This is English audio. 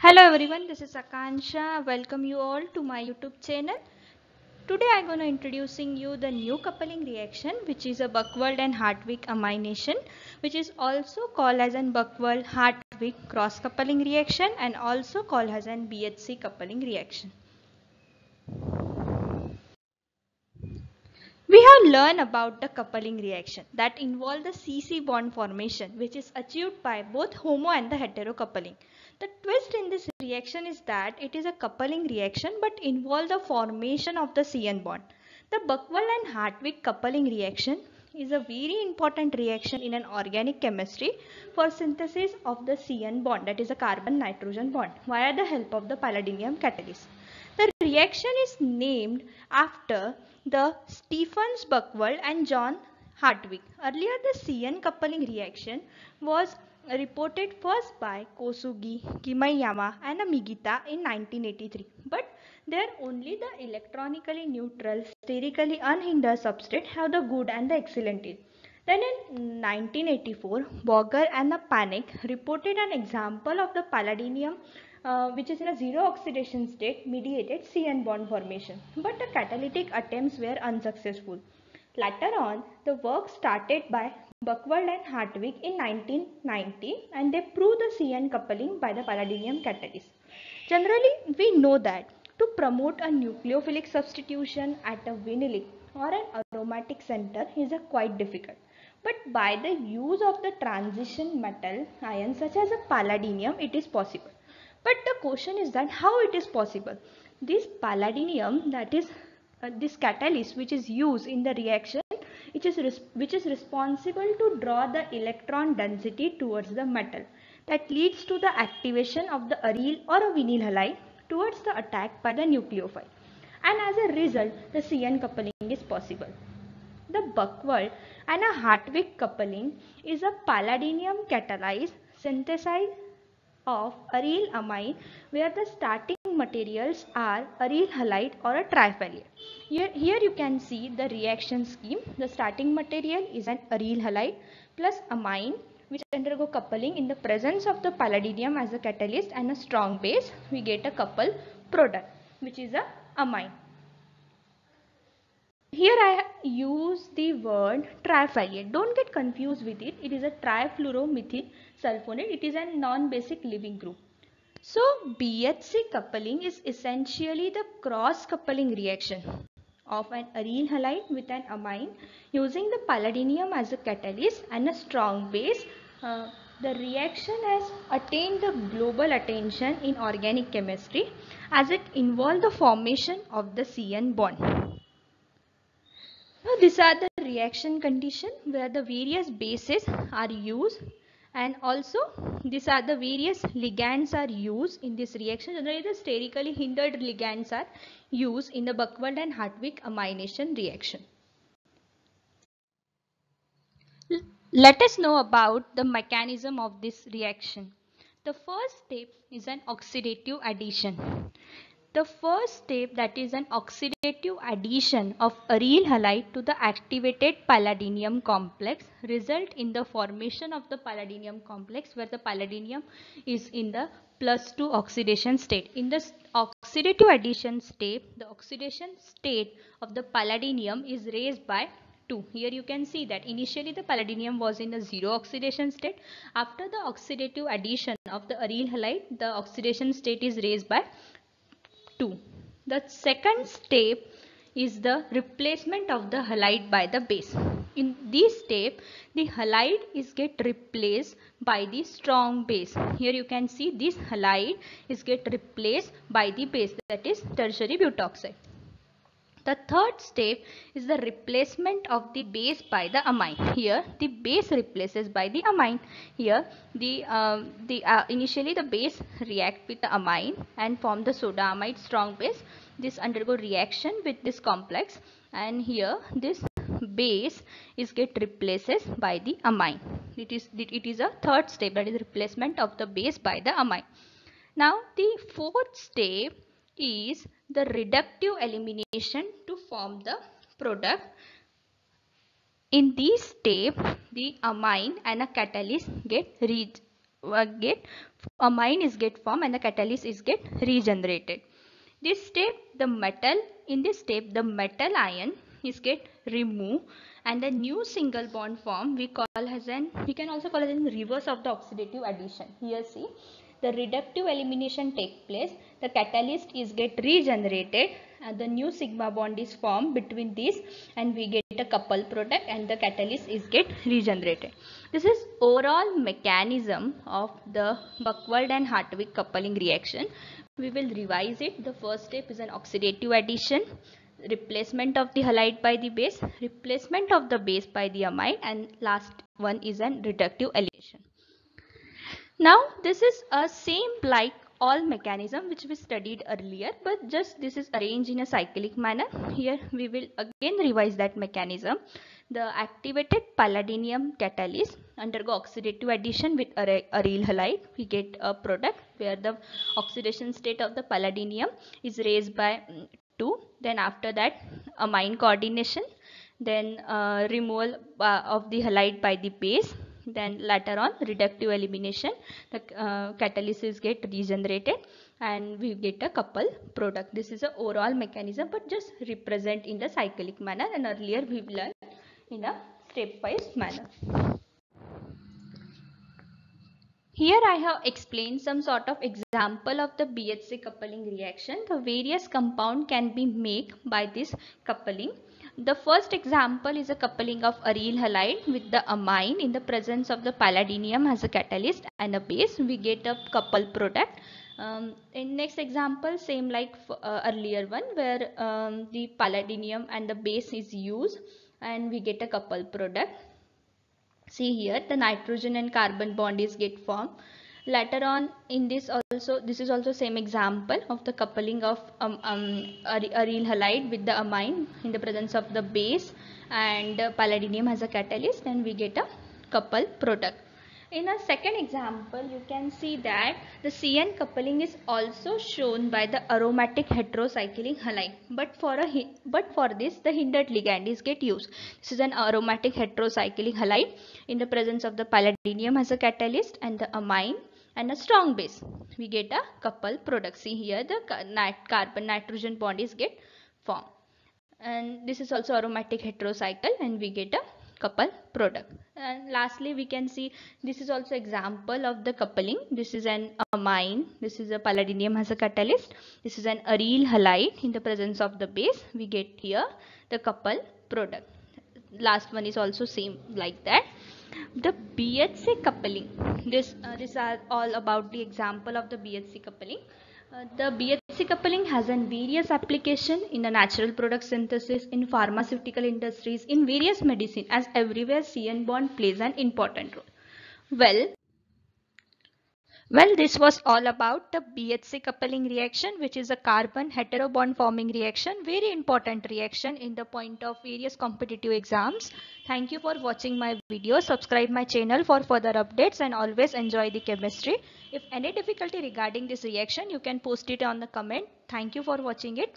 Hello everyone, this is Aakanksha. Welcome you all to my YouTube channel. Today I'm going to introducing you the new coupling reaction which is a Buchwald and Hartwig amination which is also called as an Buchwald Hartwig cross coupling reaction and also called as an BHC coupling reaction. We have learned about the coupling reaction that involve the CC bond formation which is achieved by both homo and the hetero coupling. The twist in this reaction is that it is a coupling reaction but involve the formation of the CN bond. The Buchwald and Hartwig coupling reaction is a very important reaction in an organic chemistry for synthesis of the CN bond that is a carbon nitrogen bond via the help of the palladium catalyst. Reaction is named after the Stephens Buchwald and John Hartwig. Earlier the CN coupling reaction was reported first by Kosugi, Kameyama and Migita in 1983. But there only the electronically neutral, sterically unhindered substrate have the good and the excellent yield. Then in 1984, Boger and the Panek reported an example of the palladium uh, which is in a zero oxidation state mediated CN bond formation. But the catalytic attempts were unsuccessful. Later on, the work started by Buchwald and Hartwig in 1990 and they proved the CN coupling by the palladium catalyst. Generally, we know that to promote a nucleophilic substitution at a vinylic or an aromatic center is a quite difficult. But by the use of the transition metal ions such as a palladium, it is possible. But the question is that how it is possible? This palladium that is uh, this catalyst which is used in the reaction which is, which is responsible to draw the electron density towards the metal that leads to the activation of the aryl or a vinyl halide towards the attack by the nucleophile and as a result the CN coupling is possible. The Buchwald and a Hartwig coupling is a palladium catalyzed synthesis of aryl amine where the starting materials are aryl halide or a triflate. Here, here you can see the reaction scheme. The starting material is an aryl halide plus amine which undergo coupling in the presence of the palladium as a catalyst and a strong base. We get a couple product which is a amine. Here I use the word triflate. Don't get confused with it. It is a trifluoromethyl sulfonate. It is a non-basic leaving group. So BHC coupling is essentially the cross coupling reaction of an aryl halide with an amine using the palladium as a catalyst and a strong base. Uh, the reaction has attained the global attention in organic chemistry as it involved the formation of the CN bond. These are the reaction condition where the various bases are used and also these are the various ligands are used in this reaction generally the sterically hindered ligands are used in the Buchwald and Hartwig amination reaction. Let us know about the mechanism of this reaction. The first step is an oxidative addition. The first step that is an oxidative addition of aryl halide to the activated palladium complex result in the formation of the palladium complex where the palladium is in the plus 2 oxidation state. In the oxidative addition state, the oxidation state of the palladium is raised by 2. Here you can see that initially the palladium was in a 0 oxidation state. After the oxidative addition of the aryl halide, the oxidation state is raised by 2. The second step is the replacement of the halide by the base. In this step, the halide is get replaced by the strong base. Here you can see this halide is get replaced by the base that is tertiary butoxide. The third step is the replacement of the base by the amine. Here the base replaces by the amine. Here the, uh, the uh, initially the base react with the amine and form the soda amide strong base. This undergo reaction with this complex and here this base is get replaces by the amine. It is, it is a third step that is replacement of the base by the amine. Now the fourth step is the reductive elimination to form the product. In this step, the amine and a catalyst get uh, get amine is get formed and the catalyst is get regenerated. This step the metal in this step the metal ion is get removed and the new single bond form we call as an we can also call it in reverse of the oxidative addition. Here see the reductive elimination take place the catalyst is get regenerated and the new sigma bond is formed between these and we get a couple product and the catalyst is get regenerated. This is overall mechanism of the buchwald and hartwig coupling reaction. We will revise it. The first step is an oxidative addition replacement of the halide by the base replacement of the base by the amide and last one is an reductive elimination now this is a same like all mechanism which we studied earlier but just this is arranged in a cyclic manner. Here we will again revise that mechanism. The activated palladium catalyst undergo oxidative addition with a aryl halide. We get a product where the oxidation state of the palladium is raised by 2. Then after that amine coordination. Then uh, removal uh, of the halide by the base then later on reductive elimination the uh, catalysis get regenerated and we get a couple product this is a overall mechanism but just represent in the cyclic manner and earlier we have learned in a stepwise manner here I have explained some sort of example of the BHC coupling reaction. The various compound can be made by this coupling. The first example is a coupling of aryl halide with the amine in the presence of the palladium as a catalyst and a base. We get a couple product. Um, in next example, same like uh, earlier one where um, the palladium and the base is used and we get a couple product. See here the nitrogen and carbon bond is get formed later on in this also this is also same example of the coupling of um, um, aryl halide with the amine in the presence of the base and uh, palladium as a catalyst and we get a couple product. In a second example you can see that the CN coupling is also shown by the aromatic heterocyclic halide. But for a but for this the hindered ligand is get used. This is an aromatic heterocyclic halide in the presence of the palladium as a catalyst and the amine and a strong base. We get a couple product see here the carbon nitrogen bond is get formed. And this is also aromatic heterocycle and we get a couple product. And lastly we can see this is also example of the coupling. This is an amine. This is a palladium as a catalyst. This is an aryl halide in the presence of the base. We get here the couple product. Last one is also same like that the BHC coupling. This uh, this are all about the example of the BHC coupling. Uh, the BHC coupling has an various application in the natural product synthesis in pharmaceutical industries in various medicine as everywhere CN bond plays an important role. Well well, this was all about the BHC coupling reaction, which is a carbon heterobond forming reaction. Very important reaction in the point of various competitive exams. Thank you for watching my video. Subscribe my channel for further updates and always enjoy the chemistry. If any difficulty regarding this reaction, you can post it on the comment. Thank you for watching it.